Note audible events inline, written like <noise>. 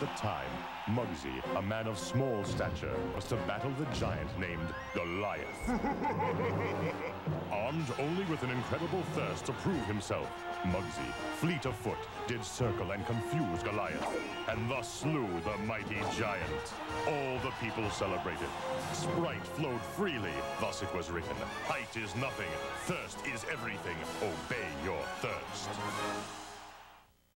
the time, Muggsy, a man of small stature, was to battle the giant named Goliath. <laughs> Armed only with an incredible thirst to prove himself, Muggsy, fleet of foot, did circle and confuse Goliath, and thus slew the mighty giant. All the people celebrated. Sprite flowed freely, thus it was written. Height is nothing, thirst is everything. Obey your.